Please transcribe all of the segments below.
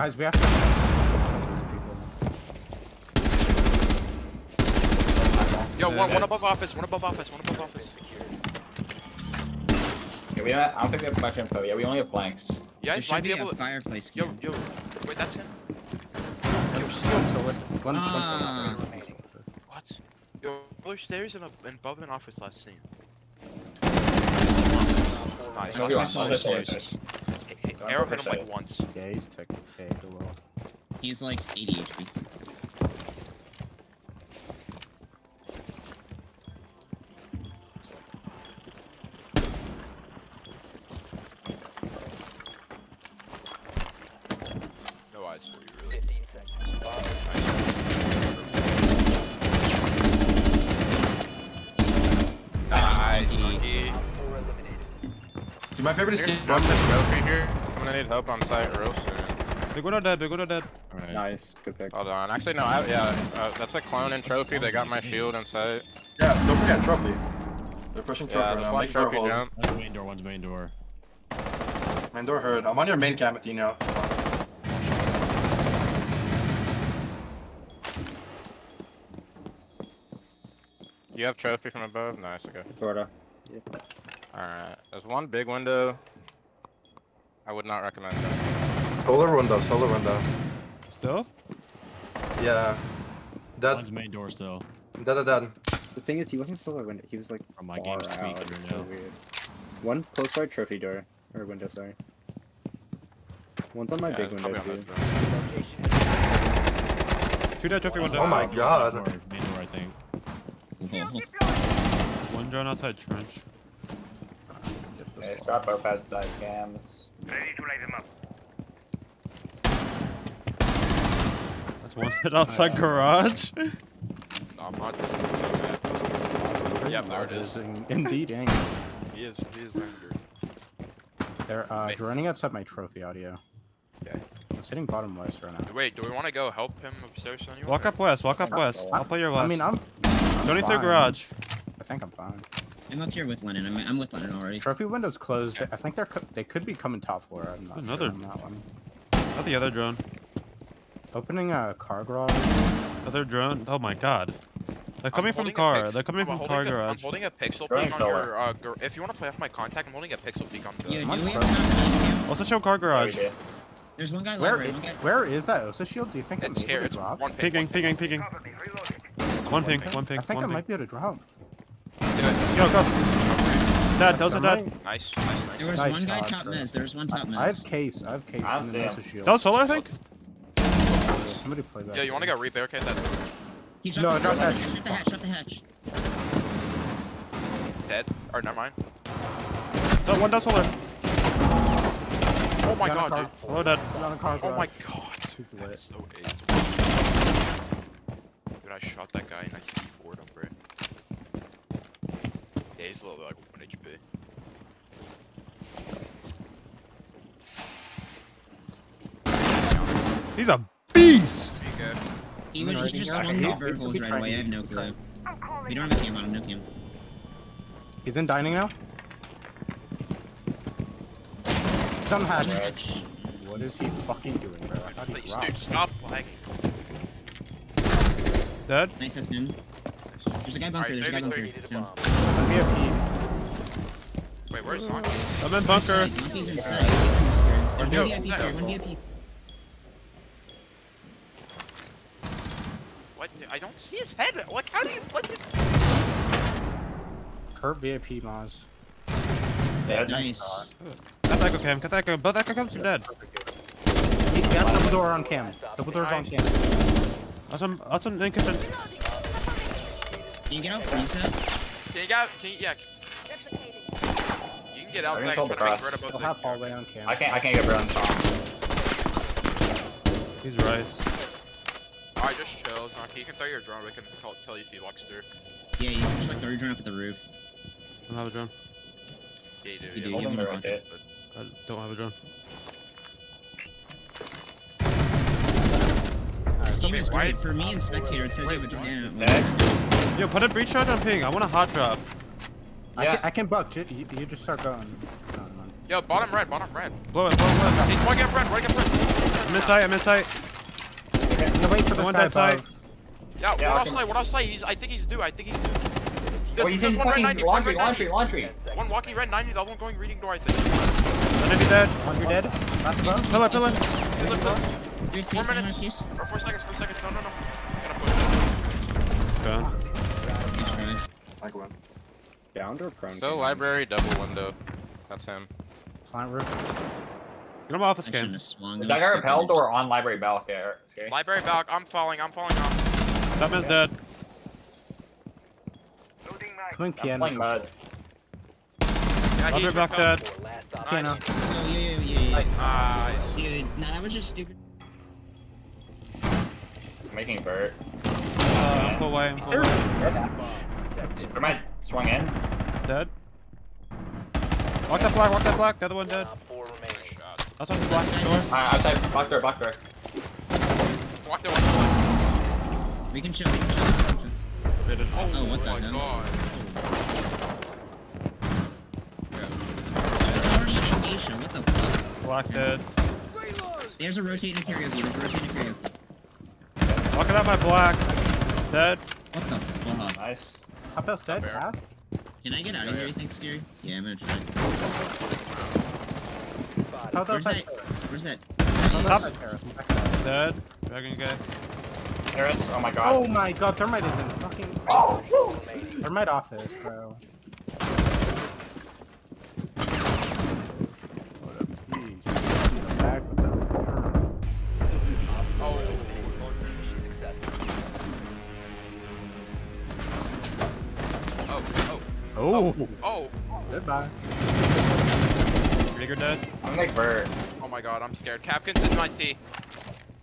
Guys, we have to. Yo, one, one above office, one above office, one above office. Yeah, we don't, I don't think we have much info. Yeah, we only have blanks. Yeah, There I should might be be a able to. fireplace Yo, yo, wait, that's him. Yo, still, so with one. Ah. What? Yo, other stairs and, a, above an office last scene. Nice. No, That's we my want solar other stairs. sources. Hey, hey, Arrow hit him like once. Yeah, he's ticked. Okay, well. He's like 80 HP. No eyes for you, really. 15 seconds. Nice. Lucky. lucky. Op 4 eliminated. Dude, my favorite is Here's one the trophy here. I'm gonna need help on site real soon. Big window dead, big window dead. Alright. Nice, good pick. Hold on. Actually, no. I, yeah, uh, that's a clone and trophy. They got my shield in sight. Yeah, don't forget trophy. They're pushing trophy Yeah, right now. Make sure trophy holes. jump. One's main door, one's main door. Man, door heard. I'm on your main cam, Athena. You have trophy from above. Nice. Okay. Sorta. All right. There's one big window. I would not recommend that. Solar window, solar window. Still? Yeah. Dead, One's main door still. dead, dead, dead. The thing is, he wasn't solar a window. He was like Oh, my far game's out. right now. weird. One close by trophy door or window. Sorry. One's on my Yeah, big window probably too. this drone. Location. Two dead trophy window. Oh my Main God. door, Main door, I think. One drone outside trench. Okay, drop our bad side cams. That's one dead outside garage. No, I'm not just so bad. Yep, there it is. Indeed, angry. He is, he is angry. They're uh, Wait. droning outside my trophy audio. Okay. It's hitting bottom west right now. Wait, do we want to go help him upstairs anyone? Walk up west, walk up west. I'll play your west. I mean, I'm. Johnny through fine. garage. I think I'm fine. I'm up here with Lennon. I'm, I'm with Lennon already. Trophy window's closed. I think they're co- they could be coming top floor. I'm not Another- sure on that one. Not the other drone. Opening a car garage. Other drone. Oh my god. They're I'm coming from holding a car. They're coming I'm from car holding a- I'm holding a pixel peek on your. Uh, if you want to play off my contact, I'm holding a pixel peek on the. Yeah, do we have broken. enough time? Also show car Yeah, we garage. There's one guy Where, live right. i- guy. where is that OSA shield? Do you think It's I'm here. able to It's drop? one ping. Peeking, peeking, peeking. One ping, one ping, I think I one might be able to drop. Do it. Go, go. Dead, those are dead. Nice, nice, nice. There was Nice one guy shot, top bro. mez. There was one top I, mez. I have case. I have case. I don't and see an him. OSA shield. That was solo, I think? Somebody play that. Yeah, you want to go rebarricade that door? He No, dropped the drop hatch. hatch. Shut the hatch. Shut the hatch. Dead? Or never mind. No, one down solar. Oh my god, car. dude. Solo dead. Put on a car Oh my god. He's lit. is so ace. Dude, I shot that guy and I C4'd him, bro. Yeah, he's a little like 1 HP. He's a beast. He, would, he just swung the verticals right away. I have no clue. We don't have a cam on him. No cam. He's in dining now. Some hatch. Hatch. What is he fucking doing, bro? How do you Please, dude, stop lagging. Dead. Nice, that's him. There's a guy bunker. There's a guy bunker. So- bomb. VIP. Wait, where's Zonkey? I'm in bunker. Inside. Inside. He's in bunker. There's one VIP, sir. One VIP. What? Dude, I don't see his head. Like, how do you put it? Kurt VIP Maz. Dead. Nice. Got echo cam, got echo. Both echo cams are dead. He got double door on cam. Double doors on cam. Awesome, awesome in kitchen. Can you get out reset? Can you get? Can you? Yeah. You can get outside. hold and the try to cross. make rid of both He'll the- have hallway on cam. I can't. I can't get around Tom. He's right. Alright, just chill, Zonkey. You can throw your drone. We can tell, tell you if he walks through. Yeah, you can just like throw your drone up at the roof. I don't have a drone. Yeah, you do. You yeah. do, Hold you him have there a a bit. I don't have a drone. This game is why- great. For me and spectator, it says you have a just down. Yo, put a breach charge on ping. I want a hot drop. I Yeah. can, I can buck. ju- You, you just start going. No, no. Yo, bottom red, bottom red. Blow it, blow it, blow it. Hey, one get red, one get red. I'm in sight, I'm in sight. I'm gonna wait for the One guy dead side. Yeah, Yeah, what I I'll say, what I'll say, he's, I think he's due, I think he's due. Oh, he's in fucking 90, one laundry, laundry, laundry. One walking red 90, the other one going reading door, I think. Enemy dead. One, you're dead. Last above. Pillar, pillar. Pillar, pillar. Three Four minutes. Or four seconds, four seconds. No, no, no. Gotta push. Gone. Nice try. Like one. Downed or prone? So library double window. That's him. Slant roof. Get him office I shouldn't cam. have swung. Is that was guy repelled or on library balcony? Scary. Library back. I'm falling. I'm falling off. That man's dead. Come in, I'm playing mud. Yeah, Library he's back repelled. dead. Four last. Piano. Oh, yeah, yeah, yeah, yeah. Nice. Dude, nah, that was just stupid. I'm making vert. Uh, pull away, pull away. Where am Swung in. Dead. Walk that black, walk that black. The other one dead. Op four Nice remaining. shot. That's on the black door. Uh, outside, block door, block door. Walk there, walk there. We can chill, we can chill. we can chill. They did. Oh, what the my hell? god. It's already an Acacia, what the fuck? Black dead. There's a rotating karaoke, there's a rotating karaoke. Walking out my black. Dead. What the fuck? Nice. How about dead. Can I get out of here, you think, Scary? Yeah, I'm gonna try. Top Where's that? Where's that? Top Top. Dead. Dragon guy. Terrace. Oh my god. Oh my god, thermite is in fucking Oh. thermite office, bro. Back with the thermite. Oh. Oh, oh, Oh, oh. goodbye. Rigger dead. I'm like vert. Oh my god, I'm scared. Capkin's in my T.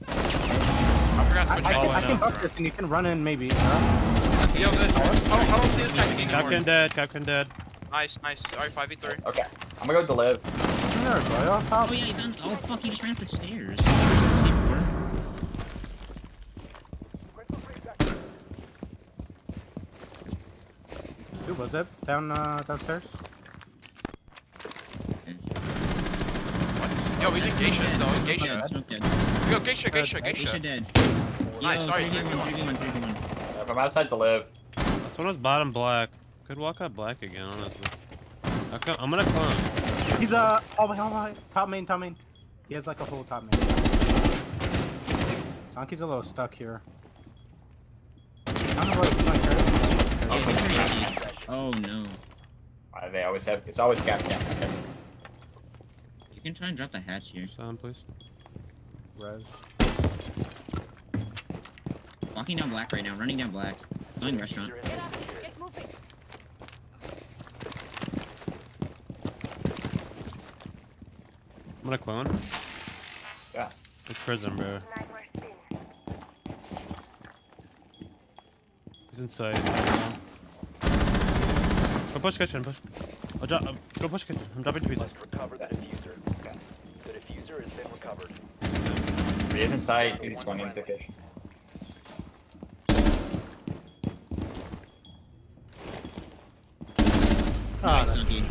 I forgot to I, switch I, can, Oh, I I can know. buck this and you can run in maybe. Huh? Yo, good. Oh, I don't see this guy team anymore. Captain dead. Captain dead. Nice, nice. Alright, 5v3. Okay. I'm gonna go to live. There, boy. Off top. Oh yeah, he's on. Oh fuck, he just ran up the stairs. Who was it? Down, uh, downstairs? Yo, he's in Geisha still. in Smoke Geisha. dead, smoke dead. Yo, Geisha, Geisha, Geisha Geisha. dead. Nice, Yo, sorry, 3v1, 3v1. 3v1, 3v1. I'm outside to live. This one was bottom black. Could walk out black again, honestly. Okay, I'm gonna clone. He's, uh, oh, my, oh, my. Top main, top main. He has like a whole top main. Zonkey's a little stuck here. I don't know what like, right? Yeah. Oh no. They always have. It's always cap cap. Okay. You can try and drop the hatch here. Sound, please. Res. Walking down black right now, running down black. Going restaurant. Get up, get I'm gonna clone. Yeah. It's prison, bro. He's inside. Go push kitchen, push. I'll drop. Uh, go push kitchen. I'm dropping pieces. Must recover the diffuser. The diffuser has been recovered. He is inside. He's going into the kitchen. Ah, Nice, Zonkey.